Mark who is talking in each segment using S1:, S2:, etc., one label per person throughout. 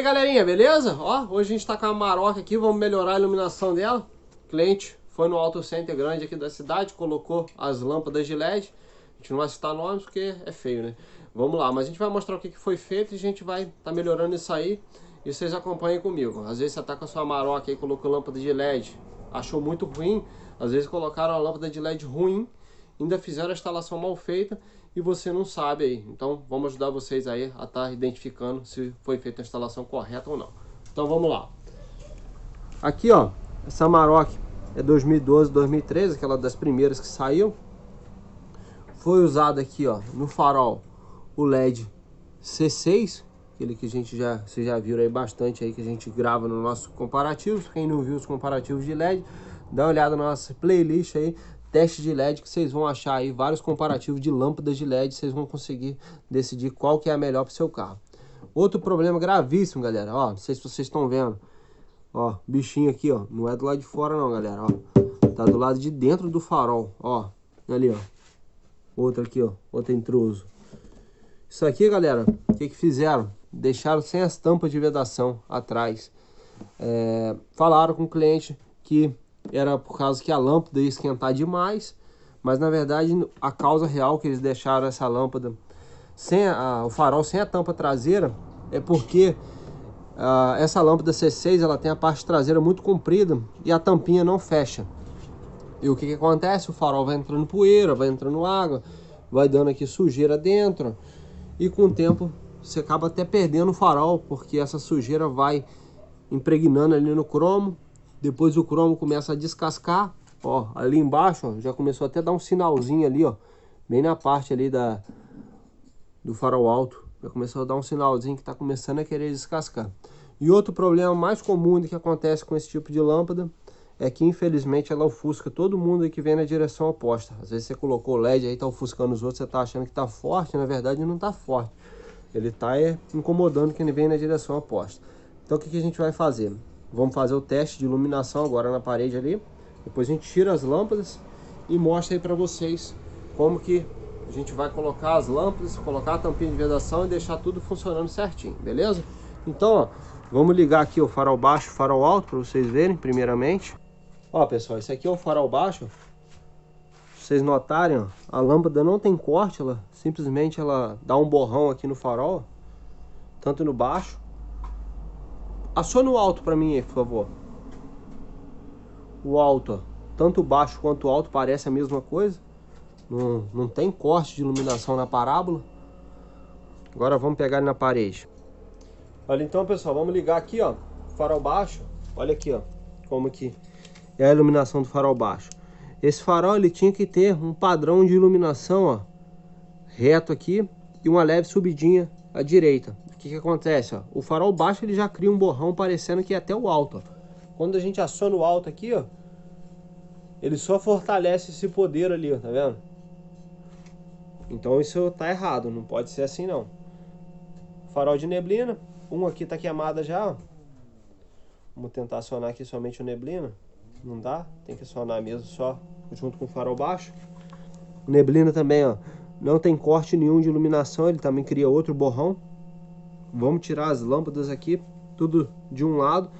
S1: Aí galerinha, beleza? Ó, hoje a gente tá com a Maroc aqui, vamos melhorar a iluminação dela. O cliente foi no Auto Center grande aqui da cidade, colocou as lâmpadas de LED. A gente não vai citar nomes porque é feio, né? Vamos lá, mas a gente vai mostrar o que foi feito e a gente vai tá melhorando isso aí. E vocês acompanhem comigo. Às vezes você tá com a sua Maroc aí, colocou lâmpada de LED, achou muito ruim. Às vezes colocaram a lâmpada de LED ruim, ainda fizeram a instalação mal feita e você não sabe aí. Então vamos ajudar vocês aí a estar tá identificando se foi feita a instalação correta ou não. Então vamos lá. Aqui ó, essa Maroc é 2012, 2013, aquela das primeiras que saiu. Foi usada aqui ó, no farol o LED C6, aquele que a gente já, vocês já viram aí bastante aí que a gente grava no nosso comparativo. Quem não viu os comparativos de LED, dá uma olhada na nossa playlist aí, teste de LED que vocês vão achar aí vários comparativos de lâmpadas de LED, vocês vão conseguir decidir qual que é a melhor para o seu carro. Outro problema gravíssimo, galera, ó, não sei se vocês estão vendo, ó, bichinho aqui, ó, não é do lado de fora não, galera, ó, tá do lado de dentro do farol, ó, ali, ó, outro aqui, ó, outro intruso. Isso aqui, galera, o que que fizeram? Deixaram sem as tampas de vedação atrás. É, falaram com o cliente que era por causa que a lâmpada ia esquentar demais, mas na verdade a causa real que eles deixaram essa lâmpada sem a, o farol sem a tampa traseira é porque uh, essa lâmpada C6 ela tem a parte traseira muito comprida e a tampinha não fecha. E o que, que acontece? O farol vai entrando poeira, vai entrando água, vai dando aqui sujeira dentro e com o tempo você acaba até perdendo o farol porque essa sujeira vai impregnando ali no cromo depois o cromo começa a descascar, ó, ali embaixo, ó, já começou até a dar um sinalzinho ali, ó, bem na parte ali da do farol alto. Já começou a dar um sinalzinho que está começando a querer descascar. E outro problema mais comum que acontece com esse tipo de lâmpada é que infelizmente ela ofusca todo mundo que vem na direção oposta. Às vezes você colocou LED aí, tá ofuscando os outros, você tá achando que tá forte, na verdade não tá forte. Ele tá é, incomodando quem vem na direção oposta. Então o que, que a gente vai fazer? Vamos fazer o teste de iluminação agora na parede ali. Depois a gente tira as lâmpadas e mostra aí para vocês como que a gente vai colocar as lâmpadas, colocar a tampinha de vedação e deixar tudo funcionando certinho, beleza? Então, ó, vamos ligar aqui o farol baixo o farol alto para vocês verem primeiramente. Ó, pessoal, esse aqui é o farol baixo. Vocês notarem, ó, a lâmpada não tem corte, ela simplesmente ela dá um borrão aqui no farol, tanto no baixo Acione o alto para mim aí, por favor. O alto, tanto baixo quanto alto parece a mesma coisa. Não, não tem corte de iluminação na parábola. Agora vamos pegar na parede. Olha então, pessoal, vamos ligar aqui, ó, farol baixo. Olha aqui, ó, como que é a iluminação do farol baixo. Esse farol ele tinha que ter um padrão de iluminação, ó, reto aqui e uma leve subidinha à direita que, que acontece? Ó? O farol baixo ele já cria um borrão parecendo que é até o alto. Ó. Quando a gente aciona o alto aqui, ó, ele só fortalece esse poder ali, ó, tá vendo? Então isso tá errado, não pode ser assim não. Farol de neblina, um aqui tá queimada já, ó. Vamos tentar acionar aqui somente o neblina. Não dá, tem que acionar mesmo só junto com o farol baixo. neblina também, ó, não tem corte nenhum de iluminação, ele também cria outro borrão. Vamos tirar as lâmpadas aqui, tudo de um lado.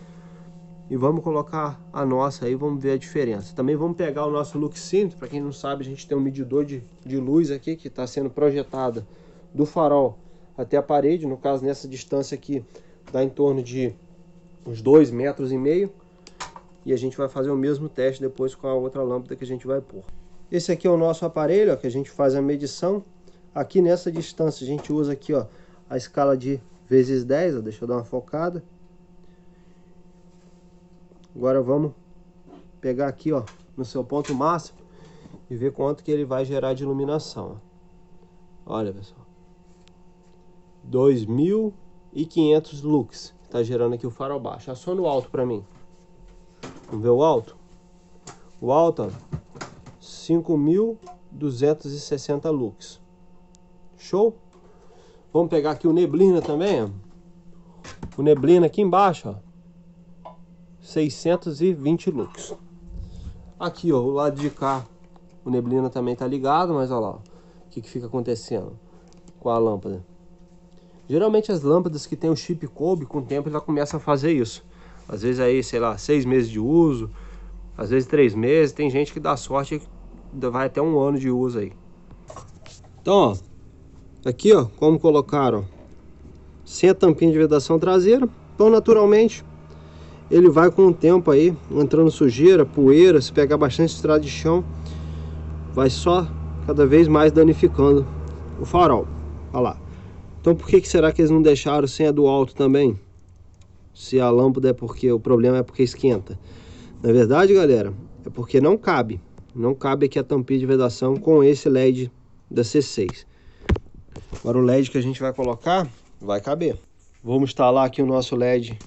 S1: E vamos colocar a nossa aí, vamos ver a diferença. Também vamos pegar o nosso Luxímetro, para quem não sabe, a gente tem um medidor de, de luz aqui que está sendo projetado do farol até a parede. No caso, nessa distância aqui, dá em torno de uns 2 metros e meio. E a gente vai fazer o mesmo teste depois com a outra lâmpada que a gente vai pôr. Esse aqui é o nosso aparelho, ó, que a gente faz a medição. Aqui nessa distância a gente usa aqui ó, a escala de vezes 10, ó, deixa eu dar uma focada. Agora vamos pegar aqui, ó, no seu ponto máximo e ver quanto que ele vai gerar de iluminação. Ó. Olha, pessoal. 2.500 lux. Tá gerando aqui o farol baixo. Aciona o alto para mim. Vamos ver o alto? O alto, ó, 5.260 lux. Show? Vamos pegar aqui o neblina também. O neblina aqui embaixo, ó. 620 lux. Aqui, ó, o lado de cá, o neblina também tá ligado, mas olha lá, o que que fica acontecendo com a lâmpada. Geralmente as lâmpadas que tem o chip Kobe, com o tempo ela começa a fazer isso. Às vezes aí, sei lá, seis meses de uso, às vezes três meses. Tem gente que dá sorte vai até um ano de uso aí. Então, ó, aqui ó, como colocaram, sem a tampinha de vedação traseira. Então, naturalmente, ele vai com o tempo aí, entrando sujeira, poeira, se pegar bastante estrada de chão, vai só cada vez mais danificando o farol. Olha lá. Então por que, que será que eles não deixaram sem a do alto também? Se a lâmpada é porque o problema é porque esquenta. Na verdade, galera, é porque não cabe. Não cabe aqui a tampinha de vedação com esse LED da C6. Agora o LED que a gente vai colocar vai caber. Vamos instalar aqui o nosso LED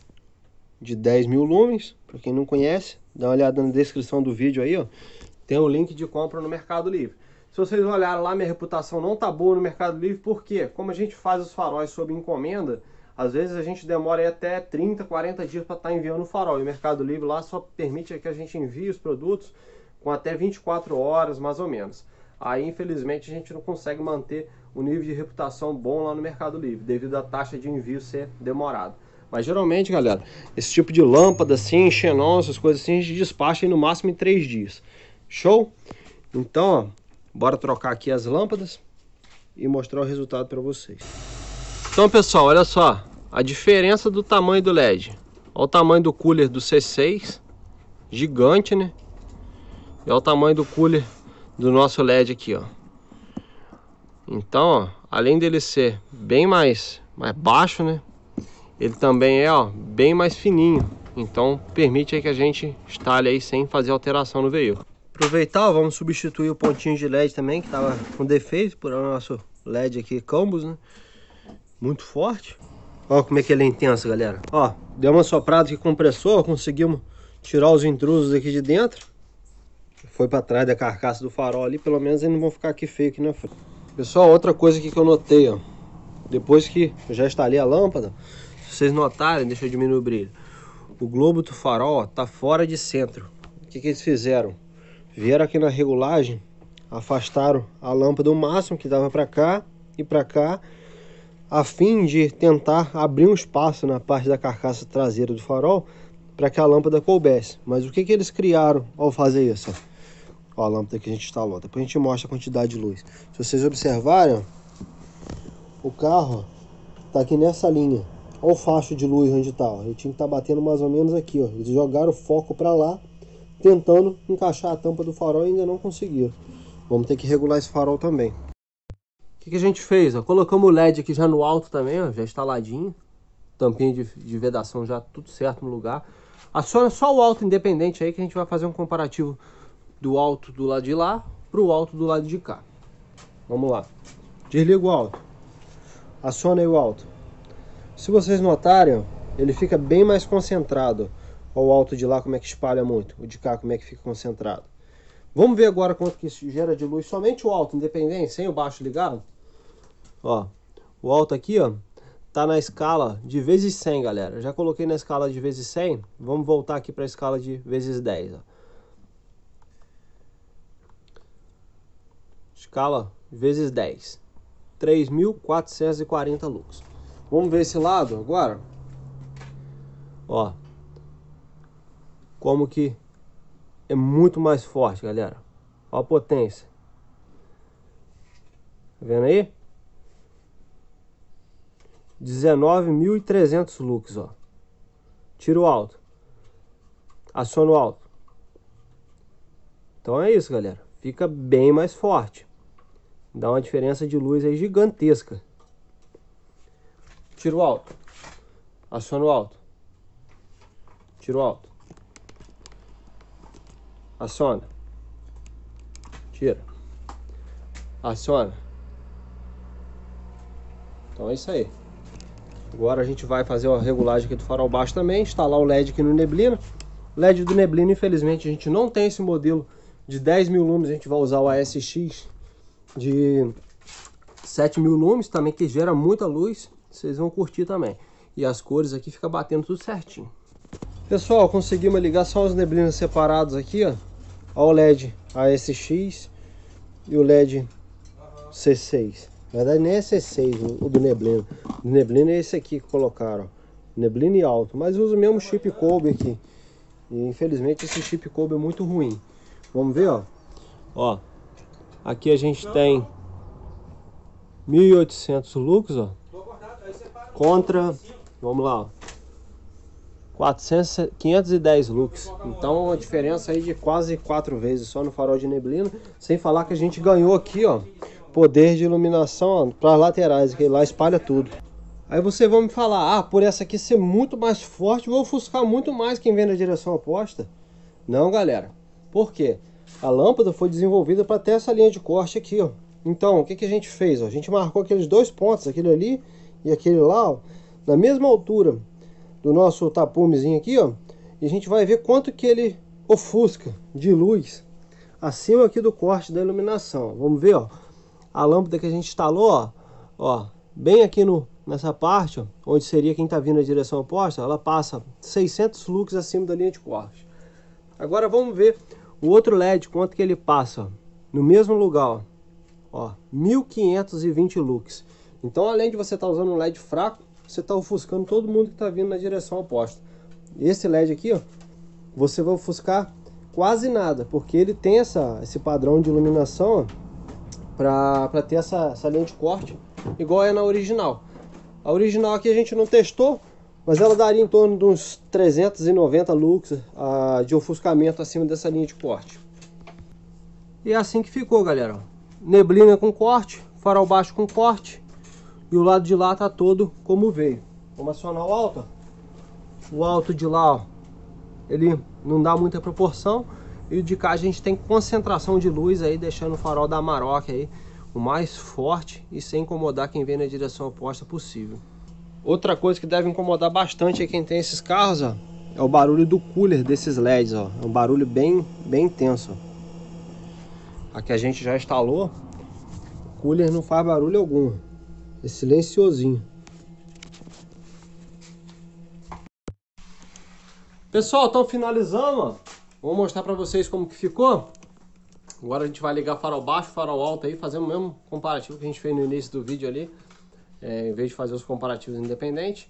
S1: de 10 mil lumens. Para quem não conhece, dá uma olhada na descrição do vídeo aí, ó. Tem o link de compra no Mercado Livre. Se vocês olharem lá, minha reputação não tá boa no Mercado Livre, porque como a gente faz os faróis sob encomenda, às vezes a gente demora até 30, 40 dias para estar tá enviando o farol. E o Mercado Livre lá só permite que a gente envie os produtos com até 24 horas, mais ou menos. Aí, infelizmente, a gente não consegue manter o nível de reputação bom lá no Mercado Livre, devido à taxa de envio ser demorada. Mas geralmente, galera, esse tipo de lâmpada assim, xenon, essas coisas assim, a gente despacha no máximo em 3 dias. Show? Então, ó, Bora trocar aqui as lâmpadas e mostrar o resultado para vocês. Então pessoal, olha só a diferença do tamanho do LED. Olha o tamanho do cooler do C6, gigante né? E olha o tamanho do cooler do nosso LED aqui ó. Então, ó, além dele ser bem mais, mais baixo, né? Ele também é ó, bem mais fininho. Então permite que a gente instale aí sem fazer alteração no veículo. Aproveitar, vamos substituir o pontinho de LED também, que estava com defeito, por o nosso LED aqui Campus, né? Muito forte. Ó como é que ele é intenso, galera. Ó, deu uma soprada com compressor, conseguimos tirar os intrusos aqui de dentro. Foi para trás da carcaça do farol ali, pelo menos eles não vão ficar aqui feio aqui na frente. Pessoal, outra coisa aqui que eu notei, ó. Depois que eu já instalei a lâmpada, se vocês notarem, deixa eu diminuir o brilho. O globo do farol, ó, tá fora de centro. O que que eles fizeram? Vieram aqui na regulagem, afastaram a lâmpada o máximo que dava para cá e para cá, a fim de tentar abrir um espaço na parte da carcaça traseira do farol para que a lâmpada coubesse. Mas o que, que eles criaram ao fazer isso? Ó, a lâmpada que a gente instalou. Depois a gente mostra a quantidade de luz. Se vocês observarem, ó, o carro tá aqui nessa linha. Olha o facho de luz onde tá. Ó. Ele tinha que estar tá batendo mais ou menos aqui. Ó. Eles jogaram o foco para lá tentando encaixar a tampa do farol e ainda não conseguiram. Vamos ter que regular esse farol também. O que, que, a gente fez? Ó? Colocamos o LED aqui já no alto também, ó, já instaladinho. Tampinha de, de vedação já tudo certo no lugar. Aciona só o alto independente aí que a gente vai fazer um comparativo do alto do lado de lá para o alto do lado de cá. Vamos lá. Desliga o alto. Aciona aí o alto. Se vocês notarem, ele fica bem mais concentrado. Olha o alto de lá como é que espalha muito. O de cá como é que fica concentrado. Vamos ver agora quanto que isso gera de luz. Somente o alto, independente, sem o baixo ligado. Ó, o alto aqui, ó, tá na escala de vezes 100, galera. Já coloquei na escala de vezes 100. Vamos voltar aqui para a escala de vezes 10, ó. Escala vezes 10. 3.440 lux. Vamos ver esse lado agora. Ó, como que é muito mais forte, galera. Olha a potência. Tá vendo aí? 19.300 lux, ó. Tiro alto. Aciono alto. Então é isso, galera. Fica bem mais forte. Dá uma diferença de luz aí gigantesca. Tiro alto. Aciono alto. Tiro alto. Aciona. Tira. Aciona. Então é isso aí. Agora a gente vai fazer a regulagem aqui do farol baixo também, instalar o LED aqui no neblina. LED do neblina, infelizmente, a gente não tem esse modelo de 10 mil lumens, a gente vai usar o ASX de 7 mil lumens também, que gera muita luz, vocês vão curtir também. E as cores aqui fica batendo tudo certinho. Pessoal, conseguimos ligar só os neblinas separados aqui, ó. Olha o LED ASX e o LED C6. Na verdade nem é C6 o do neblina. neblina é esse aqui que colocaram, neblina e alto, mas uso mesmo chip Kobe aqui. E infelizmente esse chip Kobe é muito ruim. Vamos ver, ó. Ó, aqui a gente tem 1800 lux, ó. Contra, vamos lá, ó. 400, 510 lux. Então uma diferença aí de quase quatro vezes só no farol de neblina. Sem falar que a gente ganhou aqui, ó, poder de iluminação para as laterais, que lá espalha tudo. Aí você vai me falar, ah, por essa aqui ser muito mais forte, vou ofuscar muito mais quem vem na direção oposta. Não, galera. Por quê? A lâmpada foi desenvolvida para ter essa linha de corte aqui, ó. Então, o que, que a gente fez? Ó? A gente marcou aqueles dois pontos, aquele ali e aquele lá, ó, na mesma altura do nosso tapumezinho aqui, ó. E a gente vai ver quanto que ele ofusca de luz acima aqui do corte da iluminação. Vamos ver, ó. A lâmpada que a gente instalou, ó, ó bem aqui no, nessa parte, ó, onde seria quem está vindo na direção oposta, ela passa 600 lux acima da linha de corte. Agora vamos ver o outro LED, quanto que ele passa, no mesmo lugar, ó, ó 1520 lux. Então, além de você estar tá usando um LED fraco, você está ofuscando todo mundo que está vindo na direção oposta. Esse LED aqui, ó, você vai ofuscar quase nada, porque ele tem essa, esse padrão de iluminação para ter essa, essa linha de corte igual é na original. A original aqui a gente não testou, mas ela daria em torno de uns 390 lux uh, de ofuscamento acima dessa linha de corte. E é assim que ficou, galera. Neblina com corte, farol baixo com corte, e o lado de lá tá todo como veio. Vamos acionar o alto. O alto de lá, ó, ele não dá muita proporção. E de cá a gente tem concentração de luz aí, deixando o farol da Amarok aí o mais forte e sem incomodar quem vem na direção oposta possível. Outra coisa que deve incomodar bastante aí quem tem esses carros, ó, é o barulho do cooler desses LEDs, ó. É um barulho bem, bem intenso. Aqui a gente já instalou, o cooler não faz barulho algum. É silenciosinho. Pessoal, estão finalizando, ó. Vou mostrar para vocês como que ficou. Agora a gente vai ligar farol baixo, farol alto aí, fazer o mesmo comparativo que a gente fez no início do vídeo ali. É, em vez de fazer os comparativos independentes.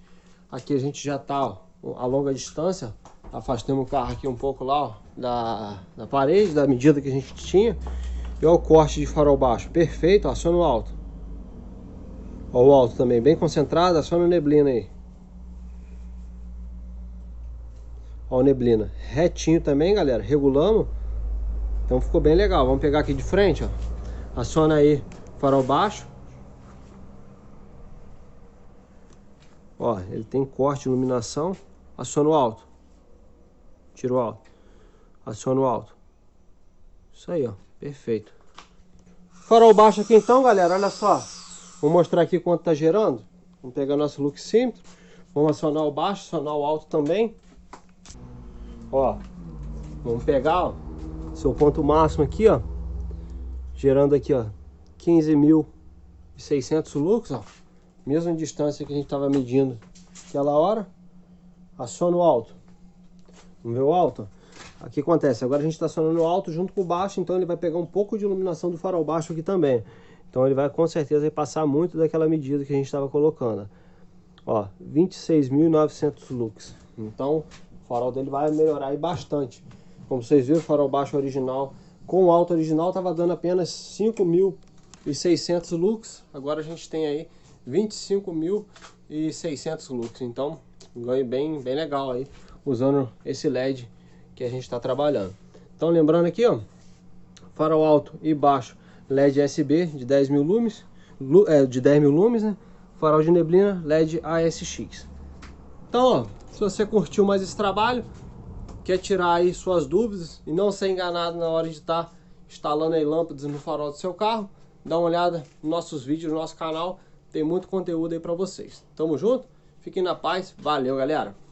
S1: Aqui a gente já está a longa distância. Afastamos o carro aqui um pouco lá, ó, da, da parede, da medida que a gente tinha. E olha o corte de farol baixo. Perfeito, aciona o alto. Ó, o alto também, bem concentrado, aciona a neblina aí. Ó, a neblina. Retinho também, galera, regulamos. Então ficou bem legal. Vamos pegar aqui de frente, ó. Aciona aí farol baixo. Ó, ele tem corte iluminação. Aciona o alto. Tira o alto. Aciona o alto. Isso aí, ó. Perfeito. Farol baixo aqui então, galera. Olha só. Vou mostrar aqui quanto está gerando. Vamos pegar nosso luxímetro. Vamos acionar o baixo, acionar o alto também. Ó, vamos pegar ó, seu ponto máximo aqui, ó. Gerando aqui, ó, 15.600 lux, ó. Mesma distância que a gente estava medindo aquela hora. Aciona o alto. Vamos ver o alto? Aqui acontece, agora a gente está acionando o alto junto com o baixo, então ele vai pegar um pouco de iluminação do farol baixo aqui também. Então ele vai com certeza passar muito daquela medida que a gente estava colocando. Ó, 26.900 lux. Então o farol dele vai melhorar bastante. Como vocês viram, o farol baixo original com o alto original estava dando apenas 5.600 lux. Agora a gente tem aí 25.600 lux. Então ganho bem, bem legal aí usando esse LED que a gente está trabalhando. Então lembrando aqui, ó, farol alto e baixo LED SB de 10 mil lumes, é, de 10 mil lumes, né? Farol de neblina LED ASX. Então, ó, se você curtiu mais esse trabalho, quer tirar aí suas dúvidas e não ser enganado na hora de estar tá instalando aí lâmpadas no farol do seu carro, dá uma olhada nos nossos vídeos no nosso canal, tem muito conteúdo aí para vocês. Tamo junto, fiquem na paz, valeu galera!